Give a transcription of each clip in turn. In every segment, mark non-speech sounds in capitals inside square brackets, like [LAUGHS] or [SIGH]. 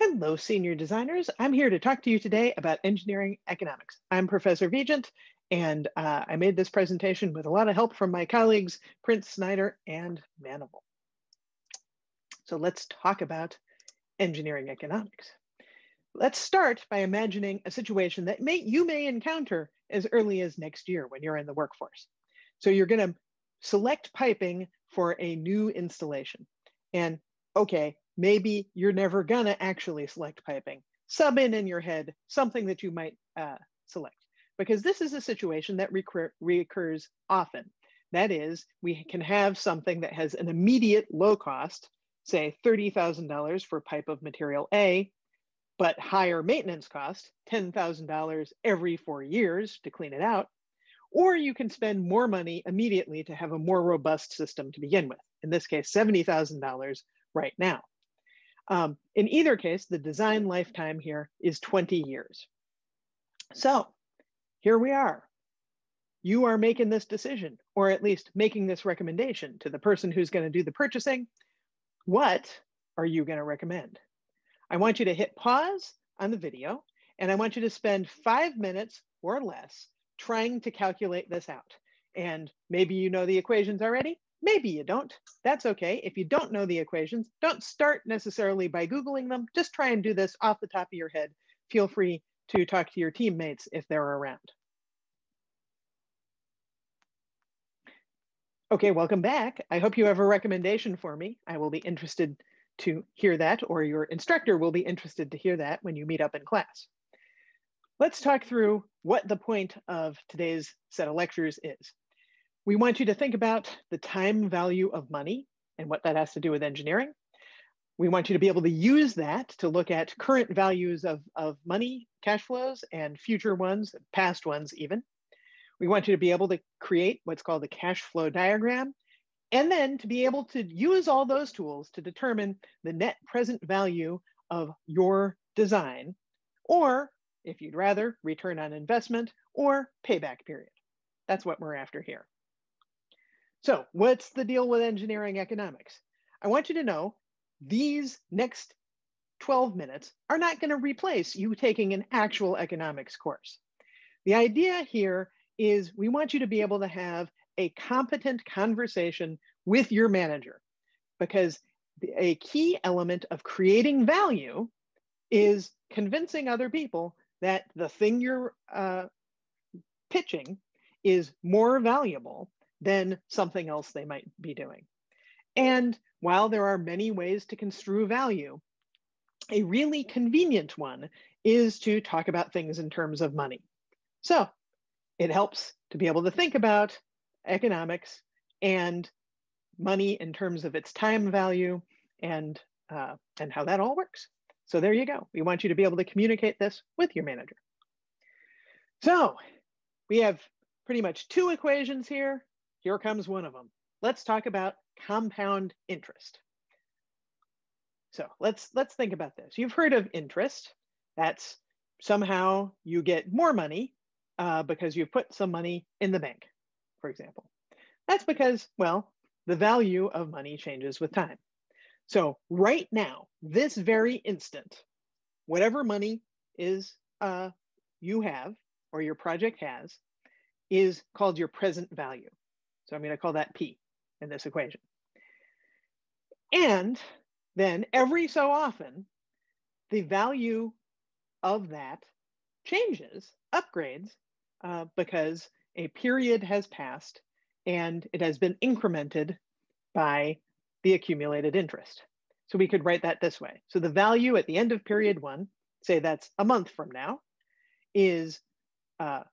Hello, senior designers. I'm here to talk to you today about engineering economics. I'm Professor Vigeant, and uh, I made this presentation with a lot of help from my colleagues, Prince Snyder and Manival. So let's talk about engineering economics. Let's start by imagining a situation that may, you may encounter as early as next year when you're in the workforce. So you're gonna select piping for a new installation. And okay, maybe you're never gonna actually select piping. Sub in in your head something that you might uh, select, because this is a situation that recur reoccurs often. That is, we can have something that has an immediate low cost, say $30,000 for pipe of material A, but higher maintenance cost, $10,000 every four years to clean it out. Or you can spend more money immediately to have a more robust system to begin with. In this case, $70,000 right now. Um, in either case, the design lifetime here is 20 years. So here we are. You are making this decision, or at least making this recommendation to the person who's going to do the purchasing. What are you going to recommend? I want you to hit pause on the video, and I want you to spend five minutes or less trying to calculate this out. And maybe you know the equations already, Maybe you don't. That's okay. If you don't know the equations, don't start necessarily by Googling them. Just try and do this off the top of your head. Feel free to talk to your teammates if they're around. Okay, welcome back. I hope you have a recommendation for me. I will be interested to hear that, or your instructor will be interested to hear that when you meet up in class. Let's talk through what the point of today's set of lectures is. We want you to think about the time value of money and what that has to do with engineering. We want you to be able to use that to look at current values of, of money, cash flows, and future ones, past ones even. We want you to be able to create what's called a cash flow diagram, and then to be able to use all those tools to determine the net present value of your design, or if you'd rather, return on investment or payback period. That's what we're after here. So what's the deal with engineering economics? I want you to know these next 12 minutes are not going to replace you taking an actual economics course. The idea here is we want you to be able to have a competent conversation with your manager because a key element of creating value is convincing other people that the thing you're uh, pitching is more valuable than something else they might be doing. And while there are many ways to construe value, a really convenient one is to talk about things in terms of money. So it helps to be able to think about economics and money in terms of its time value and, uh, and how that all works. So there you go. We want you to be able to communicate this with your manager. So we have pretty much two equations here. Here comes one of them. Let's talk about compound interest. So let's let's think about this. You've heard of interest. That's somehow you get more money uh, because you put some money in the bank, for example. That's because, well, the value of money changes with time. So right now, this very instant, whatever money is uh, you have or your project has is called your present value. So I'm going to call that P in this equation. And then every so often, the value of that changes, upgrades, uh, because a period has passed and it has been incremented by the accumulated interest. So we could write that this way. So the value at the end of period one, say that's a month from now, is uh,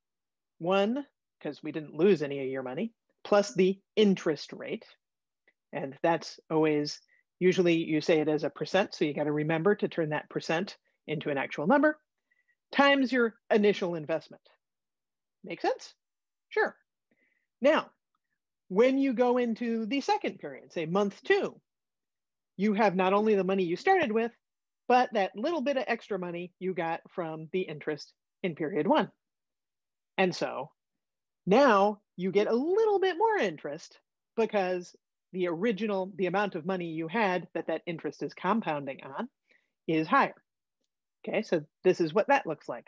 one, because we didn't lose any of your money, plus the interest rate. And that's always, usually you say it as a percent, so you gotta remember to turn that percent into an actual number, times your initial investment. Make sense? Sure. Now, when you go into the second period, say month two, you have not only the money you started with, but that little bit of extra money you got from the interest in period one. And so now you get a little bit more interest because the original, the amount of money you had that that interest is compounding on is higher. Okay, so this is what that looks like.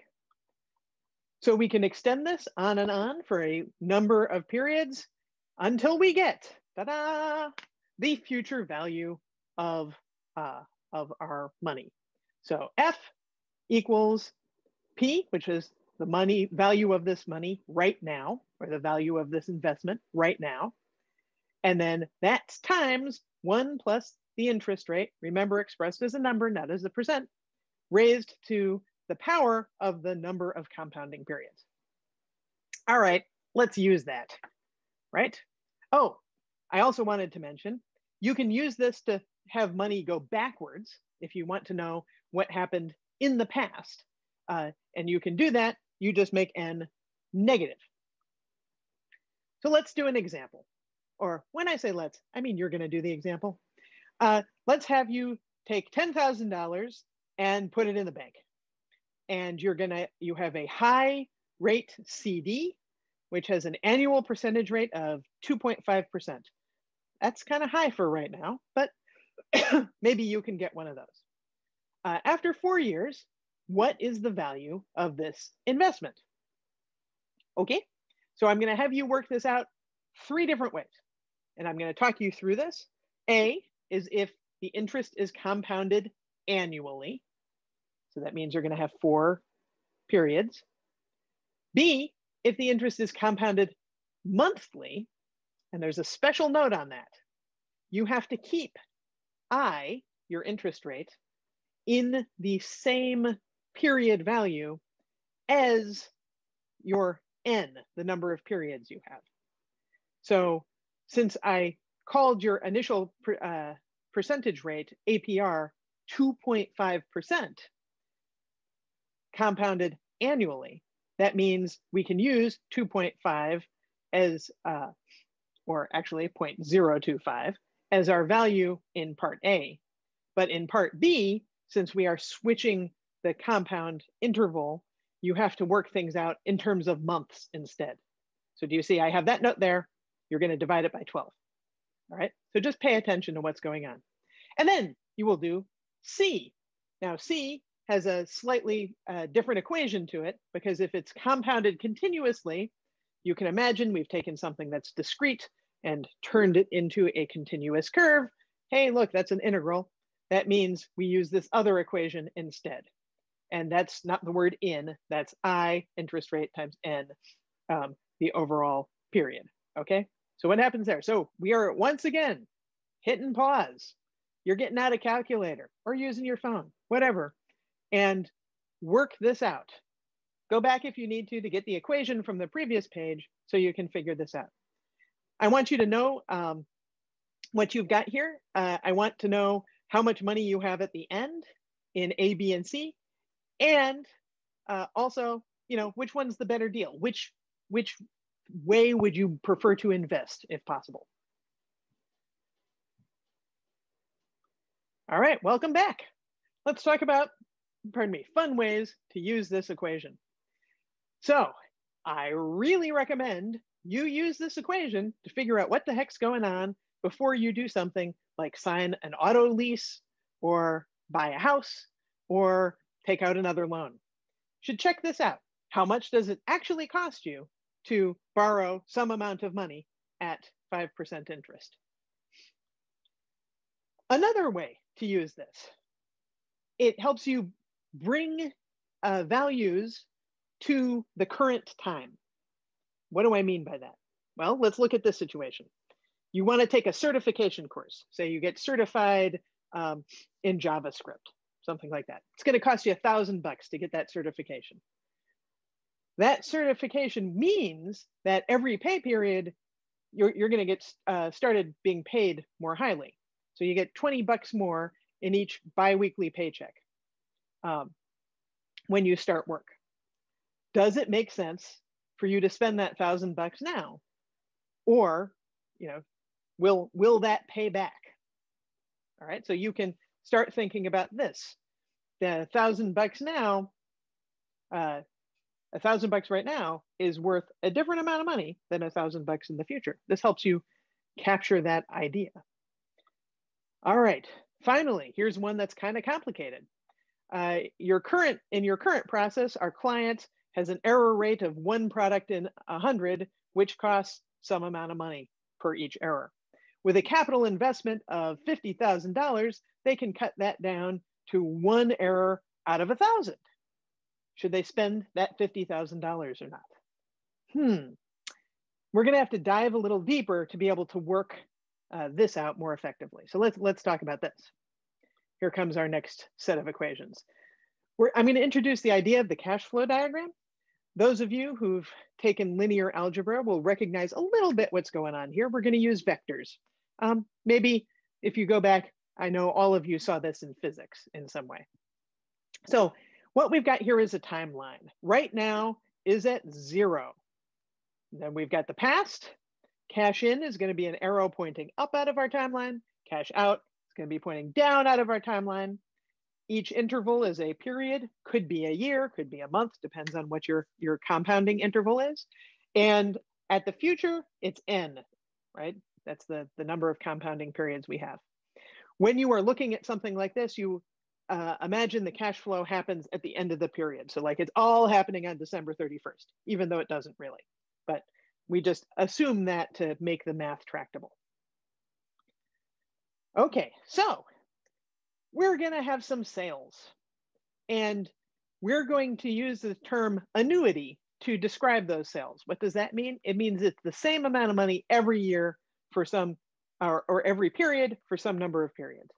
So we can extend this on and on for a number of periods until we get, ta-da, the future value of, uh, of our money. So F equals P, which is the money value of this money right now, or the value of this investment right now. And then that's times one plus the interest rate, remember expressed as a number, not as a percent, raised to the power of the number of compounding periods. All right, let's use that, right? Oh, I also wanted to mention, you can use this to have money go backwards if you want to know what happened in the past. Uh, and you can do that, you just make n negative. So let's do an example. Or when I say let's, I mean you're gonna do the example. Uh, let's have you take $10,000 and put it in the bank. And you're gonna, you have a high rate CD, which has an annual percentage rate of 2.5%. That's kind of high for right now, but [COUGHS] maybe you can get one of those. Uh, after four years, what is the value of this investment? Okay, so I'm gonna have you work this out three different ways. And I'm gonna talk you through this. A is if the interest is compounded annually. So that means you're gonna have four periods. B, if the interest is compounded monthly, and there's a special note on that, you have to keep I, your interest rate, in the same period value as your n, the number of periods you have. So since I called your initial uh, percentage rate, APR, 2.5% compounded annually, that means we can use 2.5 as, uh, or actually 0.025 as our value in part A. But in part B, since we are switching the compound interval, you have to work things out in terms of months instead. So do you see I have that note there? You're gonna divide it by 12, all right? So just pay attention to what's going on. And then you will do C. Now C has a slightly uh, different equation to it because if it's compounded continuously, you can imagine we've taken something that's discrete and turned it into a continuous curve. Hey, look, that's an integral. That means we use this other equation instead and that's not the word in, that's I interest rate times N, um, the overall period, okay? So what happens there? So we are once again hitting pause. You're getting out a calculator or using your phone, whatever, and work this out. Go back if you need to to get the equation from the previous page so you can figure this out. I want you to know um, what you've got here. Uh, I want to know how much money you have at the end in A, B, and C and uh, also you know which one's the better deal? Which which way would you prefer to invest if possible? All right welcome back. Let's talk about pardon me fun ways to use this equation. So i really recommend you use this equation to figure out what the heck's going on before you do something like sign an auto lease or buy a house or take out another loan. Should check this out. How much does it actually cost you to borrow some amount of money at 5% interest? Another way to use this, it helps you bring uh, values to the current time. What do I mean by that? Well, let's look at this situation. You want to take a certification course. Say you get certified um, in JavaScript something like that. It's going to cost you a thousand bucks to get that certification. That certification means that every pay period, you're, you're going to get uh, started being paid more highly. So you get 20 bucks more in each biweekly paycheck um, when you start work. Does it make sense for you to spend that thousand bucks now? Or, you know, will, will that pay back? All right, so you can start thinking about this. The thousand bucks now, uh, a thousand bucks right now is worth a different amount of money than a thousand bucks in the future. This helps you capture that idea. All right, finally, here's one that's kind of complicated. uh, your current in your current process, our client has an error rate of one product in a hundred, which costs some amount of money per each error. With a capital investment of $50,000, they can cut that down to one error out of a thousand. Should they spend that $50,000 or not? Hmm. We're going to have to dive a little deeper to be able to work uh, this out more effectively. So let's let's talk about this. Here comes our next set of equations. We're, I'm going to introduce the idea of the cash flow diagram. Those of you who've taken linear algebra will recognize a little bit what's going on here. We're going to use vectors. Um, maybe if you go back, I know all of you saw this in physics in some way. So what we've got here is a timeline. Right now is at zero. Then we've got the past. Cash in is going to be an arrow pointing up out of our timeline. Cash out is going to be pointing down out of our timeline. Each interval is a period, could be a year, could be a month, depends on what your, your compounding interval is. And at the future, it's n, right? That's the, the number of compounding periods we have. When you are looking at something like this, you uh, imagine the cash flow happens at the end of the period. So like it's all happening on December 31st, even though it doesn't really. But we just assume that to make the math tractable. Okay, so we're going to have some sales. And we're going to use the term annuity to describe those sales. What does that mean? It means it's the same amount of money every year for some, or, or every period for some number of periods.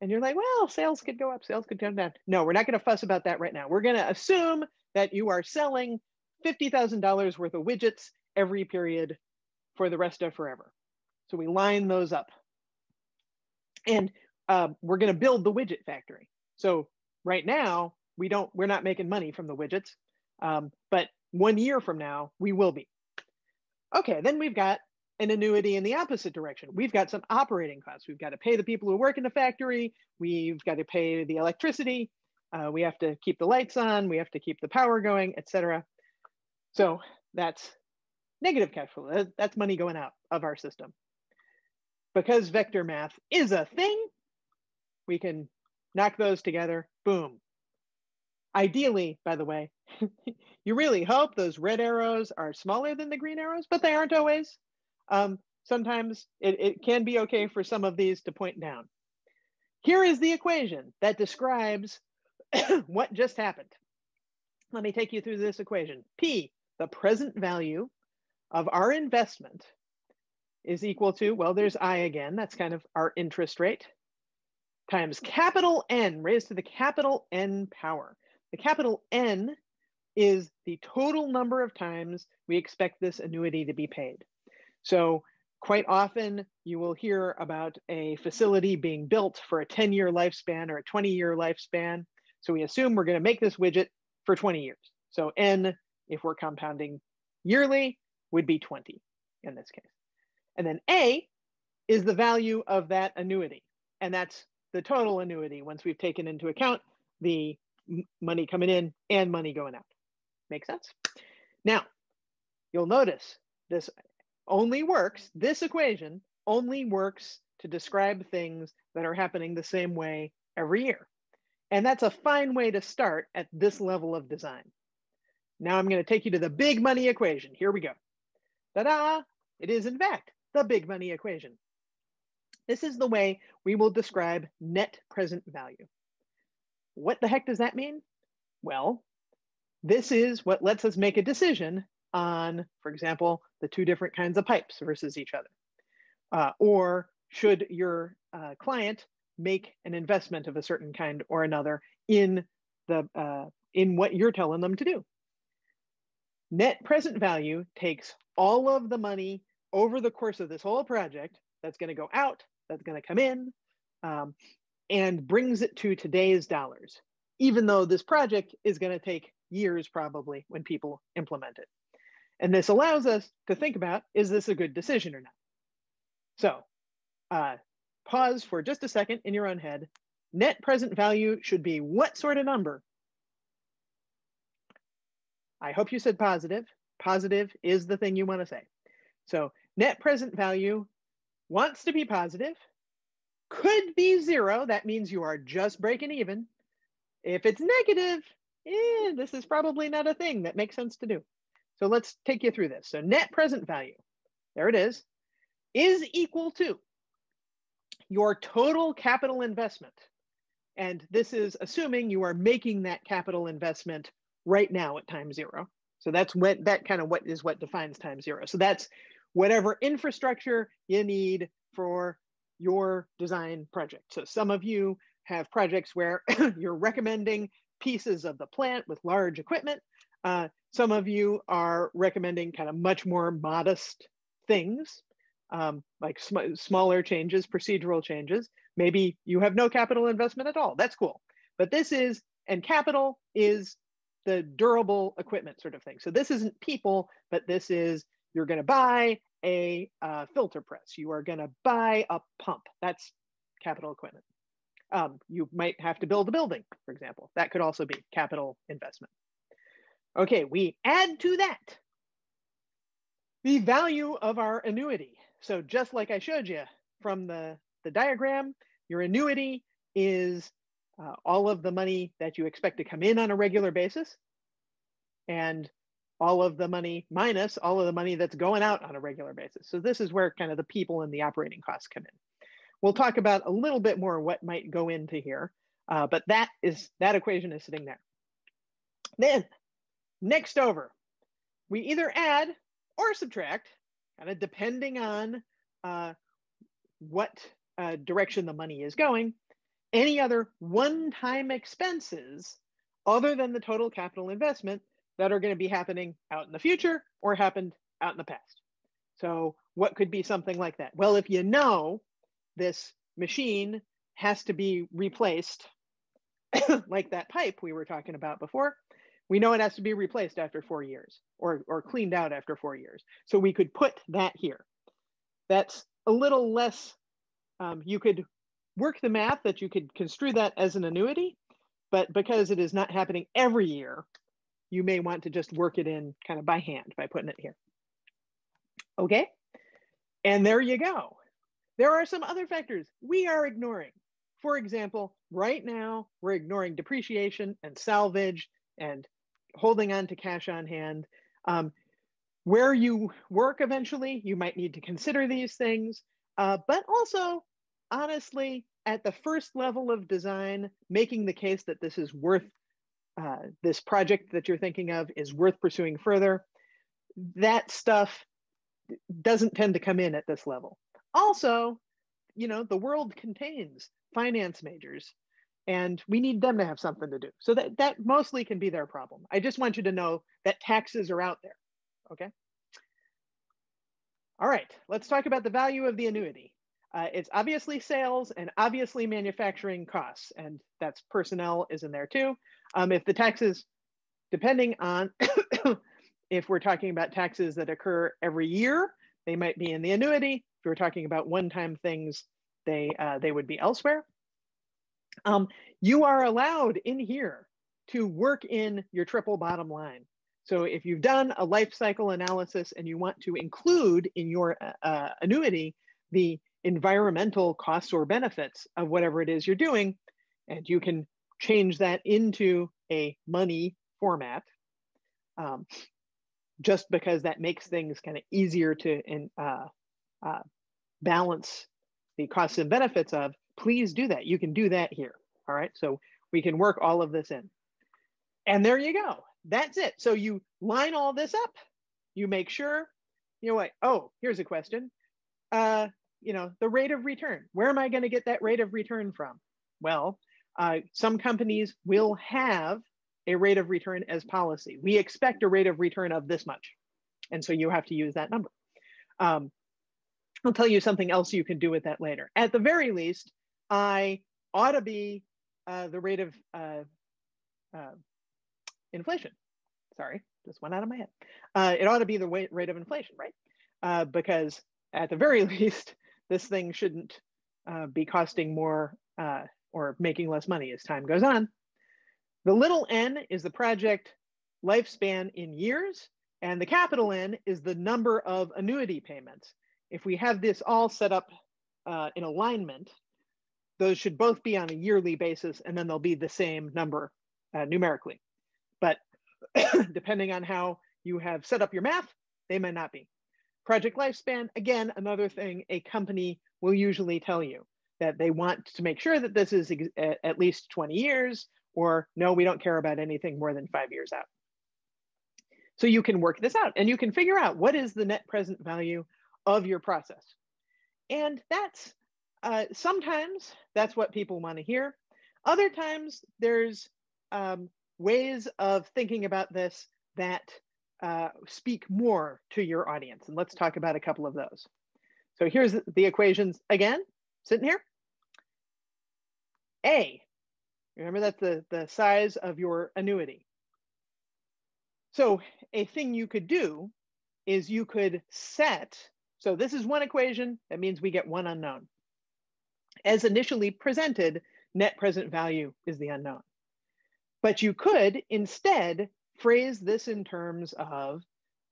And you're like, well, sales could go up, sales could come down. No, we're not going to fuss about that right now. We're going to assume that you are selling $50,000 worth of widgets every period for the rest of forever. So we line those up. And uh, we're going to build the widget factory. So right now, we don't, we're not making money from the widgets, um, but one year from now, we will be. Okay, then we've got an annuity in the opposite direction. We've got some operating costs. We've got to pay the people who work in the factory. We've got to pay the electricity. Uh, we have to keep the lights on. We have to keep the power going, etc. So that's negative cash flow. That's money going out of our system. Because vector math is a thing, we can knock those together. Boom. Ideally, by the way, [LAUGHS] you really hope those red arrows are smaller than the green arrows, but they aren't always. Um, sometimes it, it can be okay for some of these to point down. Here is the equation that describes [COUGHS] what just happened. Let me take you through this equation. P, the present value of our investment is equal to, well, there's I again, that's kind of our interest rate, times capital N raised to the capital N power. The capital N is the total number of times we expect this annuity to be paid. So quite often you will hear about a facility being built for a 10 year lifespan or a 20 year lifespan. So we assume we're gonna make this widget for 20 years. So N, if we're compounding yearly, would be 20 in this case. And then A is the value of that annuity. And that's the total annuity once we've taken into account the money coming in and money going out. Make sense? Now, you'll notice this only works, this equation only works to describe things that are happening the same way every year. And that's a fine way to start at this level of design. Now I'm going to take you to the big money equation. Here we go. Ta-da! It is, in fact, the big money equation. This is the way we will describe net present value. What the heck does that mean? Well, this is what lets us make a decision on, for example, the two different kinds of pipes versus each other. Uh, or should your uh, client make an investment of a certain kind or another in the uh, in what you're telling them to do. Net present value takes all of the money over the course of this whole project that's going to go out that's going to come in um, and brings it to today's dollars, even though this project is going to take years probably when people implement it. And this allows us to think about, is this a good decision or not? So uh, pause for just a second in your own head. Net present value should be what sort of number? I hope you said positive. Positive is the thing you want to say. So net present value wants to be positive, could be zero. That means you are just breaking even. If it's negative, eh, this is probably not a thing that makes sense to do. So let's take you through this. So net present value, there it is, is equal to your total capital investment. And this is assuming you are making that capital investment right now at time zero. So that's what that kind of what is what defines time zero. So that's whatever infrastructure you need for your design project. So some of you have projects where [CLEARS THROAT] you're recommending pieces of the plant with large equipment. Uh, some of you are recommending kind of much more modest things, um, like sm smaller changes, procedural changes. Maybe you have no capital investment at all. That's cool. But this is, and capital is the durable equipment sort of thing. So this isn't people, but this is you're going to buy a uh, filter press. You are going to buy a pump. That's capital equipment. Um, you might have to build a building, for example. That could also be capital investment. Okay, we add to that the value of our annuity. So just like I showed you from the, the diagram, your annuity is uh, all of the money that you expect to come in on a regular basis and all of the money minus all of the money that's going out on a regular basis. So this is where kind of the people and the operating costs come in. We'll talk about a little bit more what might go into here, uh, but that is that equation is sitting there. Then next over, we either add or subtract, kind of depending on uh, what uh, direction the money is going, any other one-time expenses other than the total capital investment that are going to be happening out in the future or happened out in the past. So what could be something like that? Well, if you know this machine has to be replaced, [COUGHS] like that pipe we were talking about before, we know it has to be replaced after four years or, or cleaned out after four years. So we could put that here. That's a little less, um, you could work the math that you could construe that as an annuity, but because it is not happening every year, you may want to just work it in kind of by hand by putting it here. Okay, and there you go. There are some other factors we are ignoring. For example, right now, we're ignoring depreciation and salvage and holding on to cash on hand. Um, where you work eventually, you might need to consider these things, uh, but also, honestly, at the first level of design, making the case that this is worth, uh, this project that you're thinking of is worth pursuing further, that stuff doesn't tend to come in at this level. Also, you know, the world contains finance majors and we need them to have something to do. So that, that mostly can be their problem. I just want you to know that taxes are out there, okay? All right, let's talk about the value of the annuity. Uh, it's obviously sales and obviously manufacturing costs, and that's personnel is in there too. Um, if the taxes, depending on [COUGHS] if we're talking about taxes that occur every year, they might be in the annuity. If we're talking about one-time things, they, uh, they would be elsewhere. Um, you are allowed in here to work in your triple bottom line. So if you've done a life cycle analysis and you want to include in your uh, uh, annuity the environmental costs or benefits of whatever it is you're doing, and you can change that into a money format, um, just because that makes things kind of easier to uh, uh, balance the costs and benefits of, please do that. You can do that here. All right. So we can work all of this in. And there you go. That's it. So you line all this up. You make sure, you know what? Oh, here's a question. Uh, you know, the rate of return. Where am I going to get that rate of return from? Well, uh, some companies will have a rate of return as policy. We expect a rate of return of this much. And so you have to use that number. Um, I'll tell you something else you can do with that later. At the very least, I ought to be uh, the rate of uh, uh, inflation. Sorry, just went out of my head. Uh, it ought to be the rate of inflation, right? Uh, because at the very [LAUGHS] least, this thing shouldn't uh, be costing more or making less money as time goes on. The little n is the project lifespan in years, and the capital N is the number of annuity payments if we have this all set up in alignment, those should both be on a yearly basis and then they'll be the same number uh, numerically. But [COUGHS] depending on how you have set up your math, they may not be. Project lifespan, again, another thing a company will usually tell you that they want to make sure that this is at least 20 years or no, we don't care about anything more than five years out. So you can work this out and you can figure out what is the net present value of your process. And that's uh, sometimes that's what people want to hear. Other times there's um, ways of thinking about this that uh, speak more to your audience. And let's talk about a couple of those. So here's the equations again, sitting here. A, remember that's the, the size of your annuity. So a thing you could do is you could set, so this is one equation, that means we get one unknown. As initially presented, net present value is the unknown. But you could instead phrase this in terms of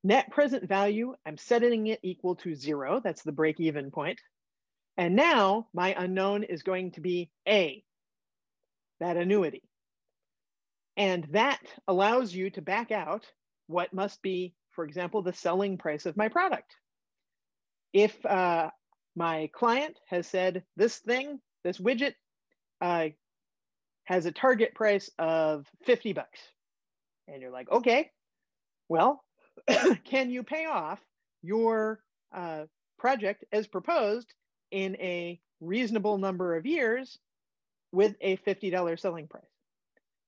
net present value, I'm setting it equal to zero, that's the break even point. And now my unknown is going to be A, that annuity. And that allows you to back out what must be, for example, the selling price of my product. If uh, my client has said this thing, this widget uh, has a target price of 50 bucks. And you're like, okay, well, [COUGHS] can you pay off your uh, project as proposed in a reasonable number of years with a $50 selling price?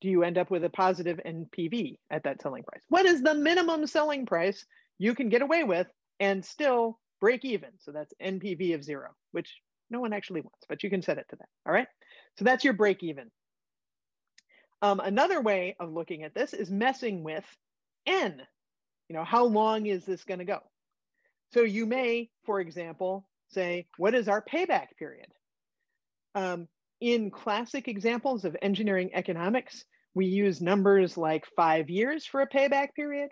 Do you end up with a positive NPV at that selling price? What is the minimum selling price you can get away with and still break even? So that's NPV of zero, which no one actually wants, but you can set it to that. All right. So that's your break even. Um, another way of looking at this is messing with N. You know, how long is this going to go? So you may, for example, say, what is our payback period? Um, in classic examples of engineering economics, we use numbers like five years for a payback period.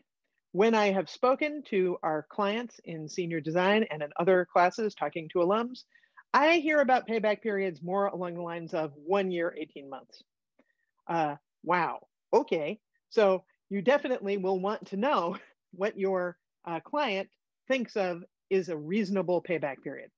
When I have spoken to our clients in senior design and in other classes talking to alums, I hear about payback periods more along the lines of one year, 18 months. Uh, wow, okay. So you definitely will want to know [LAUGHS] what your uh, client thinks of is a reasonable payback period.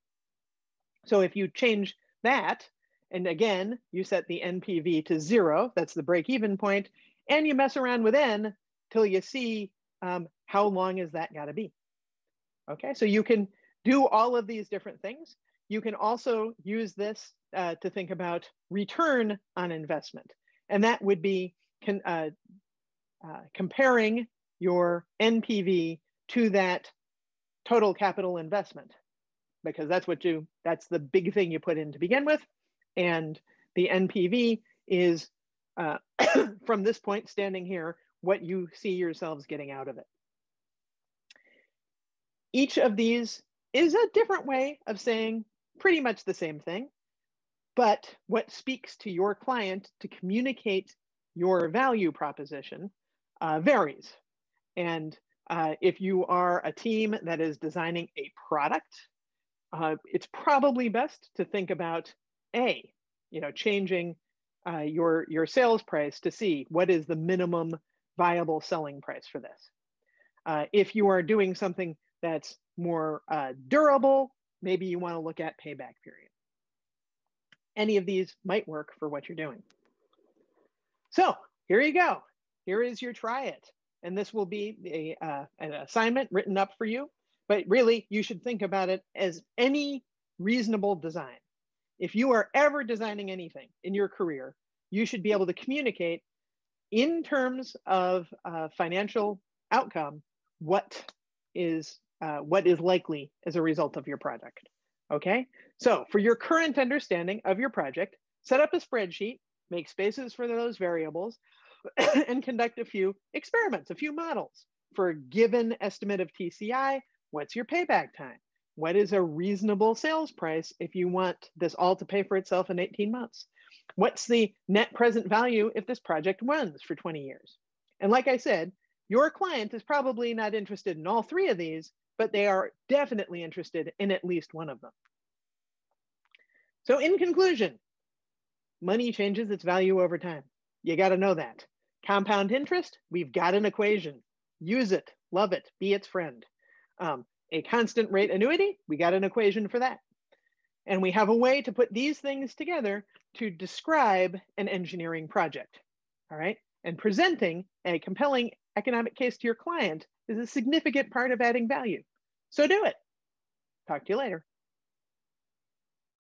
So if you change that, and again, you set the NPV to zero, that's the break even point, and you mess around with N till you see um, how long is that gotta be. Okay, so you can do all of these different things. You can also use this uh, to think about return on investment. And that would be uh, uh, comparing your NPV to that total capital investment, because that's what you, that's the big thing you put in to begin with. And the NPV is, uh, [COUGHS] from this point standing here, what you see yourselves getting out of it. Each of these is a different way of saying pretty much the same thing. But what speaks to your client to communicate your value proposition uh, varies. And uh, if you are a team that is designing a product, uh, it's probably best to think about A, you know, changing uh, your, your sales price to see what is the minimum viable selling price for this. Uh, if you are doing something that's more uh, durable, maybe you want to look at payback period. Any of these might work for what you're doing. So here you go. Here is your try it. And this will be a, uh, an assignment written up for you. But really, you should think about it as any reasonable design. If you are ever designing anything in your career, you should be able to communicate in terms of uh, financial outcome what is uh, what is likely as a result of your project. Okay, so for your current understanding of your project, set up a spreadsheet, make spaces for those variables, [COUGHS] and conduct a few experiments, a few models. For a given estimate of TCI, what's your payback time? What is a reasonable sales price if you want this all to pay for itself in 18 months? What's the net present value if this project runs for 20 years? And like I said, your client is probably not interested in all three of these, but they are definitely interested in at least one of them. So in conclusion, money changes its value over time. You got to know that. Compound interest, we've got an equation. Use it, love it, be its friend. Um, a constant rate annuity, we got an equation for that. And we have a way to put these things together to describe an engineering project, all right? And presenting a compelling economic case to your client is a significant part of adding value. So do it. Talk to you later.